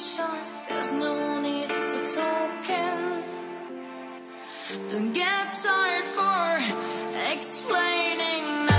There's no need for talking. Don't get tired for explaining